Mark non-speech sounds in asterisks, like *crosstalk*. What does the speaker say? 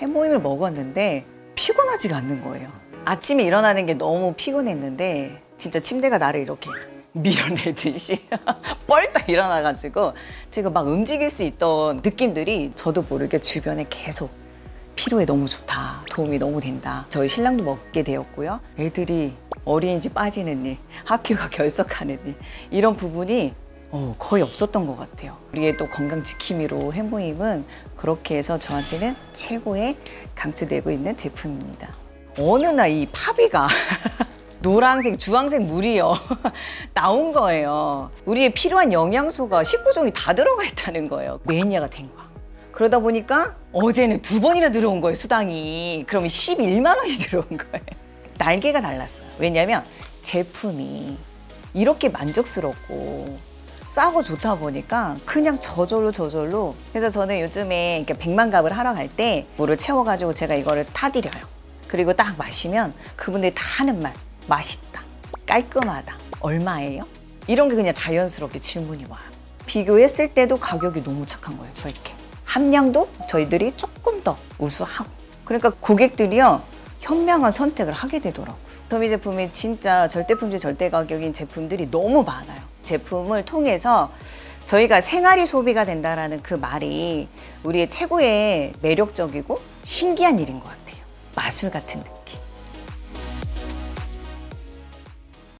해모임을 먹었는데 피곤하지가 않는 거예요. 아침에 일어나는 게 너무 피곤했는데 진짜 침대가 나를 이렇게 *laughs* 밀어내듯이 *laughs* 뻘떡 일어나가지고 제가 막 움직일 수 있던 느낌들이 저도 모르게 주변에 계속 피로에 너무 좋다. 도움이 너무 된다. 저희 신랑도 먹게 되었고요. 애들이 어린이집 빠지는 일, 학교가 *laughs* 결석하는 일, 이런 부분이 어, 거의 없었던 것 같아요. 우리의 또 건강 지킴이로 해모임은 그렇게 해서 저한테는 최고의 강추되고 있는 제품입니다. 어느 날 이 파비가 *laughs* 노란색, 주황색 물이요. *laughs* 나온 거예요. 우리의 필요한 영양소가 19종이 다 들어가 있다는 거예요. 매니아가 된 거야. 그러다 보니까 어제는 두 번이나 들어온 거예요, 수당이. 그러면 11만 원이 *laughs* 들어온 거예요. 날개가 달랐어요. 왜냐면 제품이 이렇게 만족스럽고 싸고 좋다 보니까 그냥 저절로 저절로 그래서 저는 요즘에 이렇게 백만갑을 하러 갈 때 물을 채워가지고 제가 이거를 타드려요. 그리고 딱 마시면 그분들이 다 하는 말 맛있다, 깔끔하다, 얼마예요? 이런 게 그냥 자연스럽게 질문이 와요. 비교했을 때도 가격이 너무 착한 거예요, 저에게. 함량도 저희들이 조금 더 우수하고. 그러니까 고객들이요, 현명한 선택을 하게 되더라고요. 더미 제품이 진짜 절대 품질 절대 가격인 제품들이 너무 많아요. 제품을 통해서 저희가 생활이 소비가 된다라는 그 말이 우리의 최고의 매력적이고 신기한 일인 것 같아요. 마술 같은 느낌.